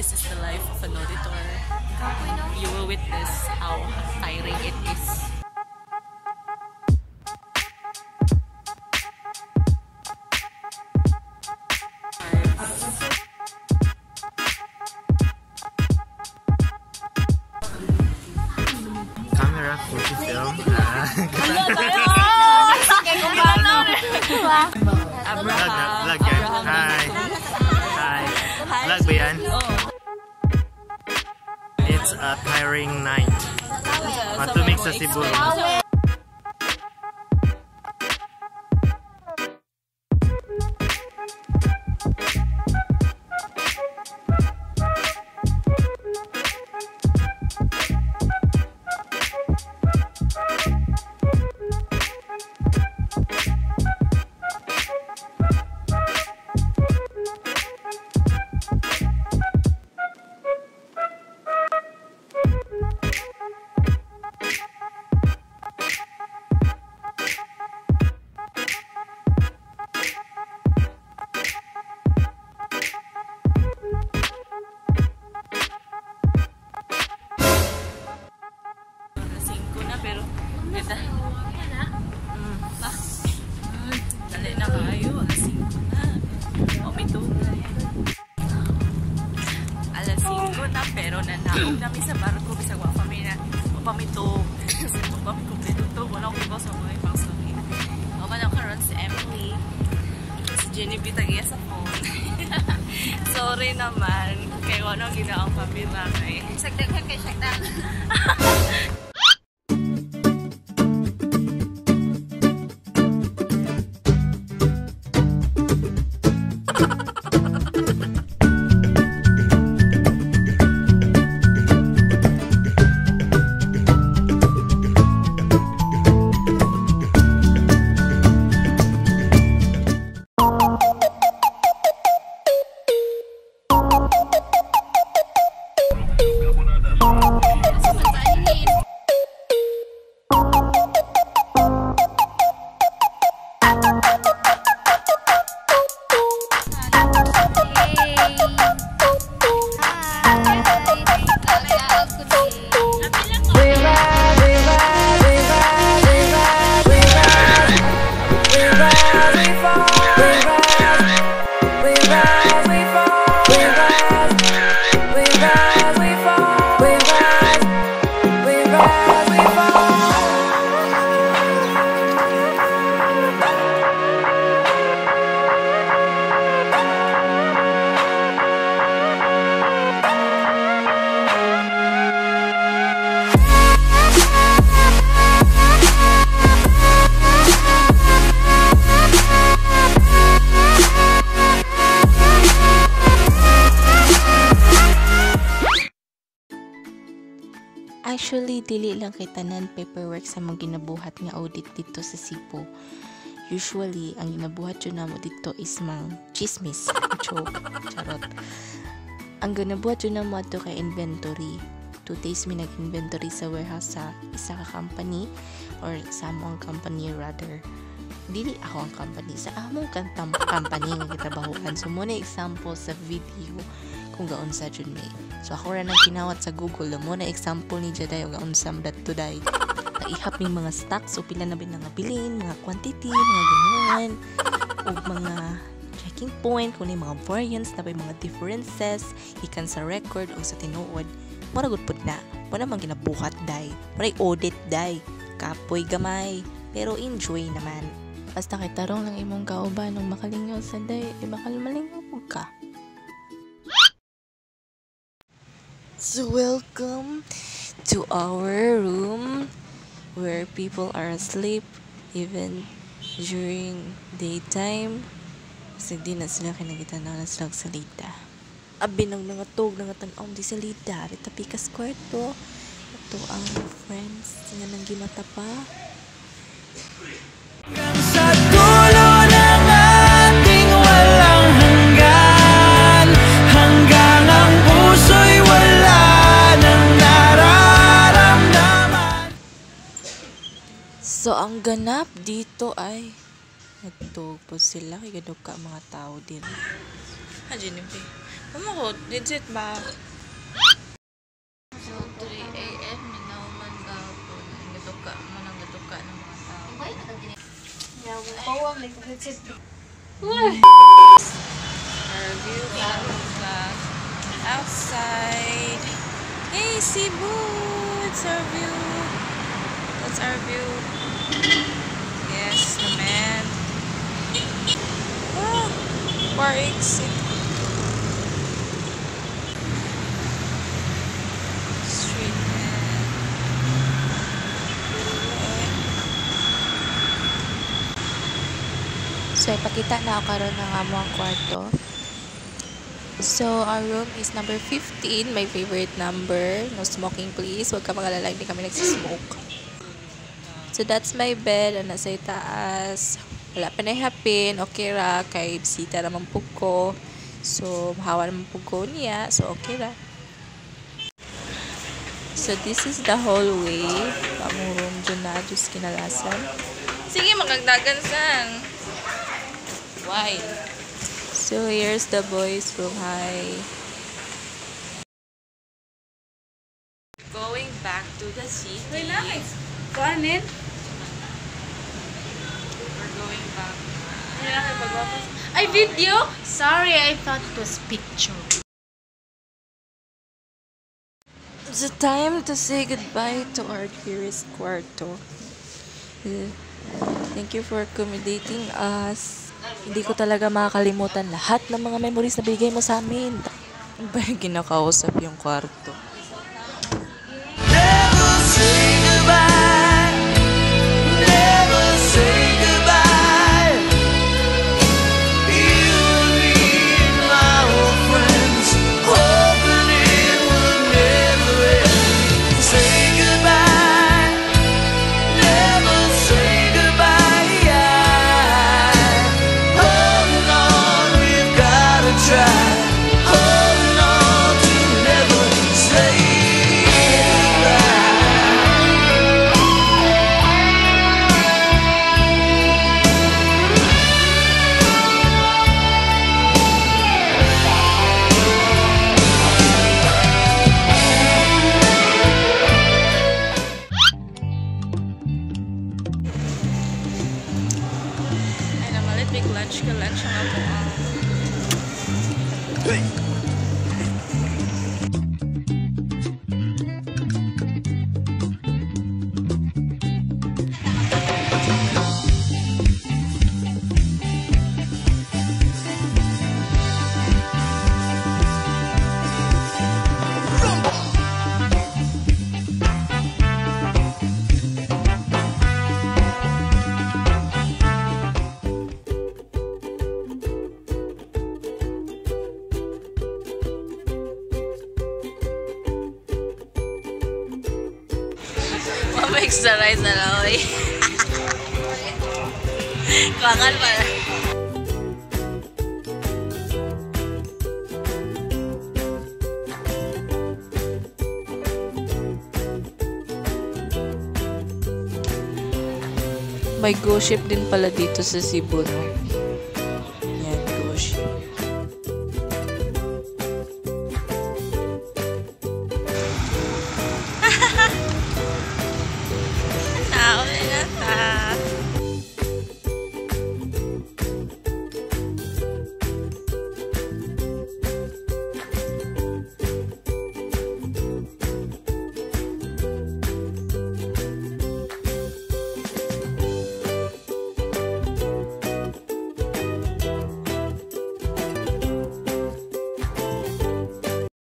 this is the life of an auditor. You will witness how tiring it is. Camera for the film. Sige, kung paano. vlog, Abraham. A tiring night. Matumig sa Cebu. Namin sa barko bisag wa kami na upamito upamito to wala ko ba sa mga ibang story o ba na karon si Emily si Jenny tagiya sa phone. Sorry naman. Kay wala ginaang kamera kay Sagdag ka kay sagdag. Actually, dili lang kay tanan paperwork sa mga ginabuhat nga audit dito sa Cebu. Usually, ang ginabuhat yun namo dito is mang chismis. Joke. Charot. Ang ginabuhat yun namo ato kay inventory. Two days mi nag-inventory sa warehouse sa isa ka company or sa among company rather. Dili ako ang company. Sa among kantam company nga gitrabahuan. So, muna example sa video kung gaon sa jud may. So ako ra nang kinawat sa Google mo na example ni Jaday og gaon sa dat today. Naihap ning mga stocks o pila na bin nga bilin, mga quantity, mga ganuan o mga checking point kung mga variance na mga differences ikan sa record o sa tinuod. Mura gud na. Mo man ginabuhat day. Mura audit day. Kapoy gamay. Pero enjoy naman. Basta kay tarong lang imong kauban nung makalingaw sa day, di bakal malingaw pug ka. So welcome to our room where people are asleep even during daytime. Kasi di na sila kinagita na sila sa salita. Abi nang nangatog nangatan di salita. Rita pikas kwarto. Ito ang friends nga nang gimata pa. Ang ganap dito ay nagtugpo sila kay gadog ka mga tao din. Ha Jennifer. Ano ko? Legit ba? So, 3 a.m. Minawaman ka po. Nagatuka mo nang gatuka ng mga tao. Our So, ipakita na ako karon ng amo ang kwarto. So, our room is number 15, my favorite number. No smoking please. Huwag ka magalala, hindi kami nagsismoke. So, that's my bed. Ang nasa itaas. Wala pa na hapin. Okay ra. Kay bisita naman po ko. So, mahawa naman po ko niya. So, okay ra. So, this is the hallway. Pamurong dyan na. Diyos kinalasan. Sige, magagdagan san. Why? So here's the boys' room. Hi. Going back to the city. Kanin? We're going back. Ay, video? Sorry, I thought it was picture. It's the time to say goodbye to our dearest kwarto. Uh, Thank you for accommodating us. Hindi ko talaga makakalimutan lahat ng mga memories na bigay mo sa amin. Ano ba yung kinakausap yung kwarto? Mama-extra rice na lang, oy. Kwangan pa. May go ship din pala dito sa Cebu, no?